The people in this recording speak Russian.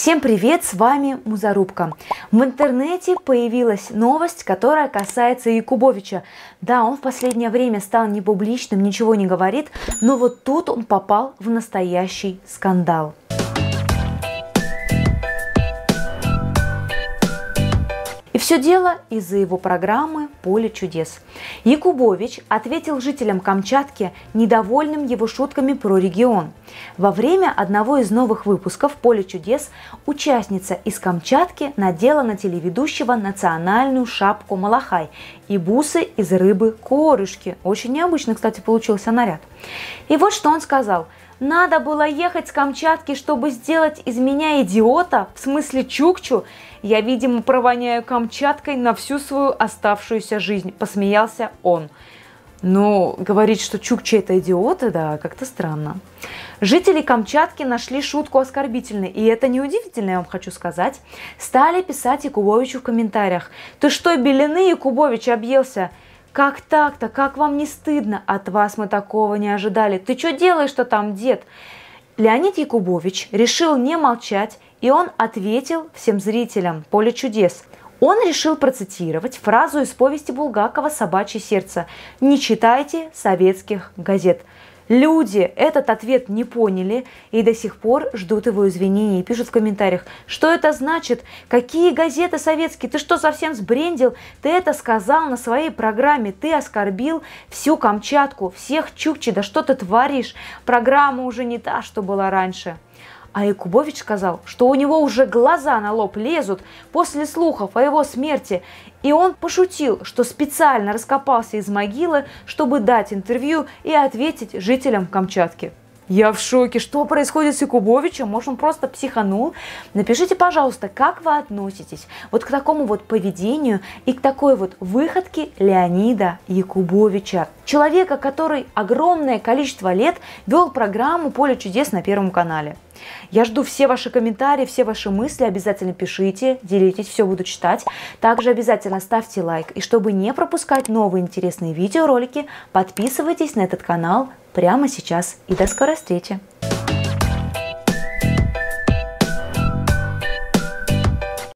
Всем привет, с вами Музарубка. В интернете появилась новость, которая касается Якубовича. Да, он в последнее время стал непубличным, ничего не говорит, но вот тут он попал в настоящий скандал. Дело из-за его программы «Поле чудес». Якубович ответил жителям Камчатки недовольным его шутками про регион. Во время одного из новых выпусков «Поле чудес» участница из Камчатки надела на телеведущего национальную шапку Малахай и бусы из рыбы корышки. Очень необычно, кстати, получился наряд. И вот что он сказал – надо было ехать с Камчатки, чтобы сделать из меня идиота, в смысле чукчу. Я, видимо, провоняю Камчаткой на всю свою оставшуюся жизнь, посмеялся он. Но ну, говорить, что чукчи это идиоты, да, как-то странно. Жители Камчатки нашли шутку оскорбительной, и это неудивительно, я вам хочу сказать. Стали писать Якубовичу в комментариях. «Ты что, белины, Якубович, объелся?» Как так-то? Как вам не стыдно? От вас мы такого не ожидали. Ты что делаешь-то там, дед? Леонид Якубович решил не молчать, и он ответил всем зрителям «Поле чудес». Он решил процитировать фразу из повести Булгакова «Собачье сердце». «Не читайте советских газет». Люди этот ответ не поняли и до сих пор ждут его извинений и пишут в комментариях, что это значит, какие газеты советские, ты что совсем сбрендил, ты это сказал на своей программе, ты оскорбил всю Камчатку, всех чукчи, да что ты творишь, программа уже не та, что была раньше. А Якубович сказал, что у него уже глаза на лоб лезут после слухов о его смерти, и он пошутил, что специально раскопался из могилы, чтобы дать интервью и ответить жителям Камчатки. Я в шоке. Что происходит с Якубовичем? Может, он просто психанул? Напишите, пожалуйста, как вы относитесь вот к такому вот поведению и к такой вот выходке Леонида Якубовича. Человека, который огромное количество лет вел программу «Поле чудес» на Первом канале. Я жду все ваши комментарии, все ваши мысли. Обязательно пишите, делитесь, все буду читать. Также обязательно ставьте лайк. И чтобы не пропускать новые интересные видеоролики, подписывайтесь на этот канал прямо сейчас. И до скорой встречи!